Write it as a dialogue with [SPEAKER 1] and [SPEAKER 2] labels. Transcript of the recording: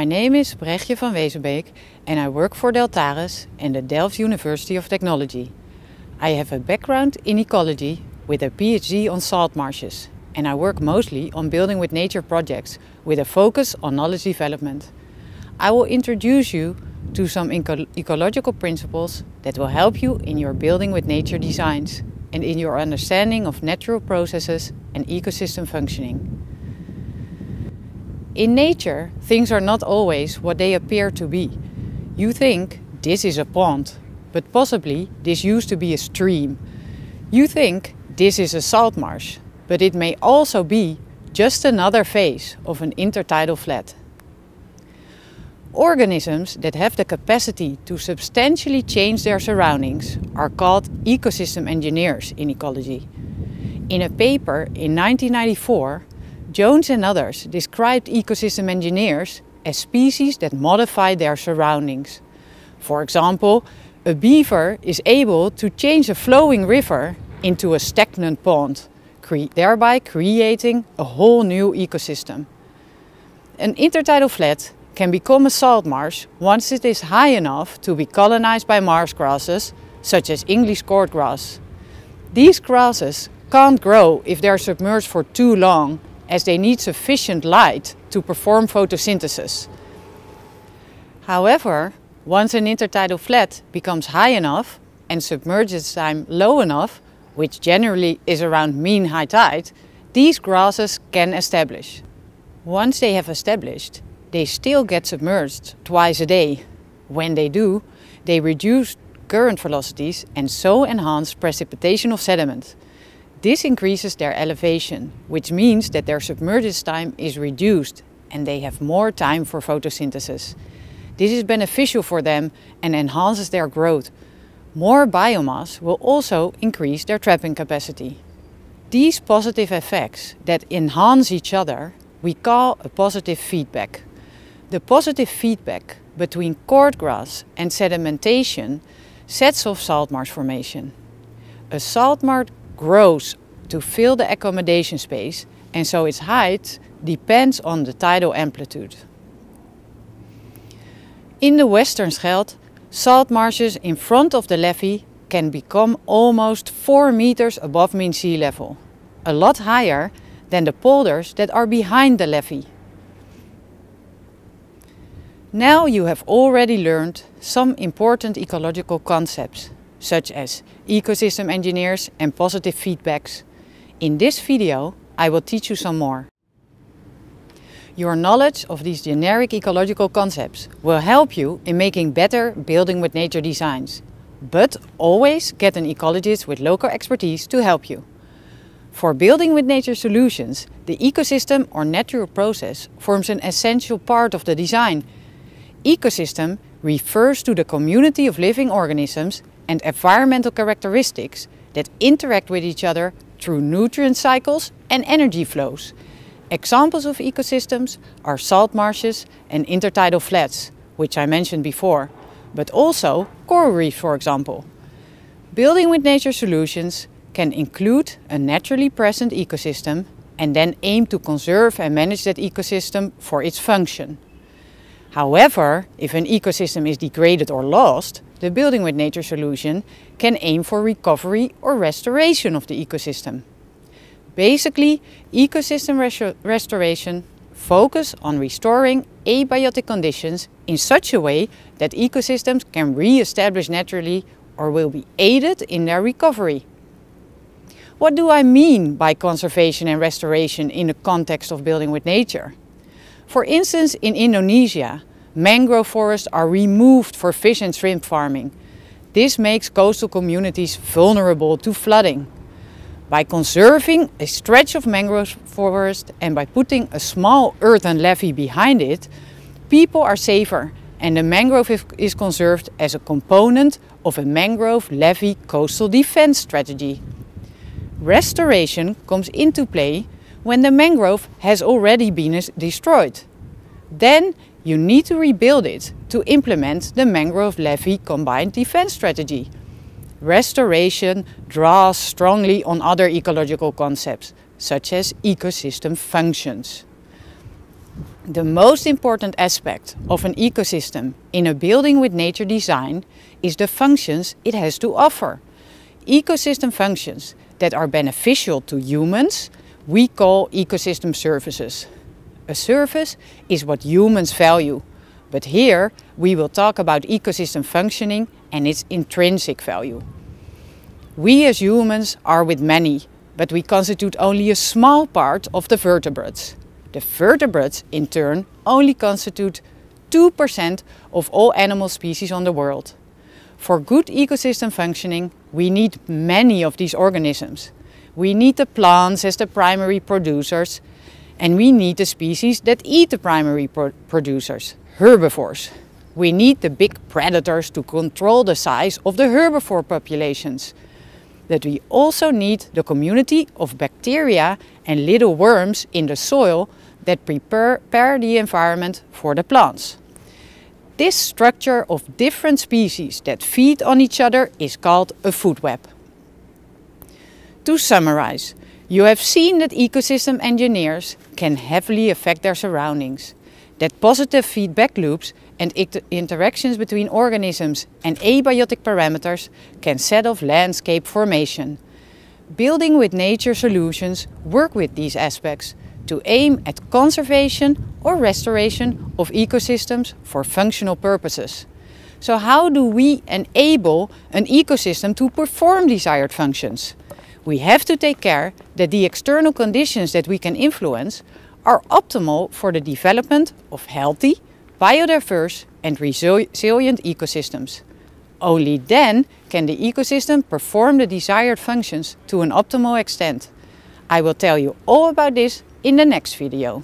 [SPEAKER 1] My name is Bregje van Wesenbeeck and I work for Deltares and the Delft University of Technology. I have a background in ecology with a PhD on salt marshes and I work mostly on building with nature projects with a focus on knowledge development. I will introduce you to some eco ecological principles that will help you in your building with nature designs and in your understanding of natural processes and ecosystem functioning. In nature, things are not always what they appear to be. You think this is a pond, but possibly this used to be a stream. You think this is a salt marsh, but it may also be just another phase of an intertidal flat. Organisms that have the capacity to substantially change their surroundings are called ecosystem engineers in ecology. In a paper in 1994, Jones and others described ecosystem engineers as species that modify their surroundings. For example, a beaver is able to change a flowing river into a stagnant pond, cre thereby creating a whole new ecosystem. An intertidal flat can become a salt marsh once it is high enough to be colonized by marsh grasses, such as English cordgrass. These grasses can't grow if they're submerged for too long as they need sufficient light to perform photosynthesis. However, once an intertidal flat becomes high enough and submerges time low enough, which generally is around mean high tide, these grasses can establish. Once they have established, they still get submerged twice a day. When they do, they reduce current velocities and so enhance precipitation of sediment. This increases their elevation, which means that their submergence time is reduced and they have more time for photosynthesis. This is beneficial for them and enhances their growth. More biomass will also increase their trapping capacity. These positive effects that enhance each other we call a positive feedback. The positive feedback between cordgrass and sedimentation sets off salt marsh formation. A salt marsh grows to fill the accommodation space and so its height depends on the tidal amplitude. In the Western Scheldt, salt marshes in front of the levee can become almost 4 meters above mean sea level, a lot higher than the polders that are behind the levee. Now you have already learned some important ecological concepts such as ecosystem engineers and positive feedbacks. In this video, I will teach you some more. Your knowledge of these generic ecological concepts will help you in making better building with nature designs. But always get an ecologist with local expertise to help you. For building with nature solutions, the ecosystem or natural process forms an essential part of the design. Ecosystem refers to the community of living organisms and environmental characteristics that interact with each other through nutrient cycles and energy flows. Examples of ecosystems are salt marshes and intertidal flats, which I mentioned before, but also coral reefs, for example. Building with nature solutions can include a naturally present ecosystem and then aim to conserve and manage that ecosystem for its function. However, if an ecosystem is degraded or lost, the Building with Nature solution can aim for recovery or restoration of the ecosystem. Basically, ecosystem restoration focus on restoring abiotic conditions in such a way that ecosystems can re-establish naturally or will be aided in their recovery. What do I mean by conservation and restoration in the context of building with nature? For instance, in Indonesia, mangrove forests are removed for fish and shrimp farming. This makes coastal communities vulnerable to flooding. By conserving a stretch of mangrove forest and by putting a small earthen levee behind it, people are safer and the mangrove is conserved as a component of a mangrove levee coastal defense strategy. Restoration comes into play when the mangrove has already been destroyed. Then you need to rebuild it to implement the mangrove levee combined defense strategy. Restoration draws strongly on other ecological concepts, such as ecosystem functions. The most important aspect of an ecosystem in a building with nature design is the functions it has to offer. Ecosystem functions that are beneficial to humans we call ecosystem services. A service is what humans value, but here we will talk about ecosystem functioning and its intrinsic value. We as humans are with many, but we constitute only a small part of the vertebrates. The vertebrates, in turn, only constitute 2% of all animal species on the world. For good ecosystem functioning, we need many of these organisms. We need the plants as the primary producers, and we need the species that eat the primary pro producers, herbivores. We need the big predators to control the size of the herbivore populations. But we also need the community of bacteria and little worms in the soil that prepare the environment for the plants. This structure of different species that feed on each other is called a food web. To summarize, you have seen that ecosystem engineers can heavily affect their surroundings, that positive feedback loops and interactions between organisms and abiotic parameters can set off landscape formation. Building with nature solutions work with these aspects to aim at conservation or restoration of ecosystems for functional purposes. So how do we enable an ecosystem to perform desired functions? We have to take care that the external conditions that we can influence are optimal for the development of healthy, biodiverse and resilient ecosystems. Only then can the ecosystem perform the desired functions to an optimal extent. I will tell you all about this in the next video.